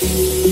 Música